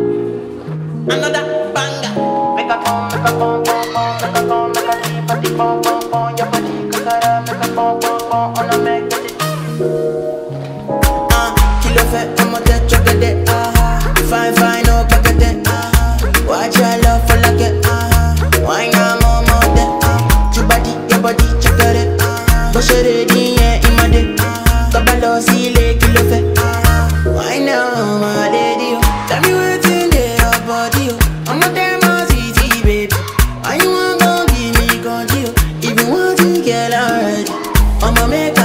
Another banger. Make a bomb, make a bomb, make a bomb, make a deep, a deep, phone, phone, phone, your body, kakara, make a phone, on a make it. Ah, kill your I'm a dead, chuck a ah, fine, fine, no, back a ah, watch your love for like it, ah, why not more, more, dead, ah, your body, your body, chuck a dead, ah, but you're yeah, in my day, ah, kabalo, see, kill ah, why not? I'ma make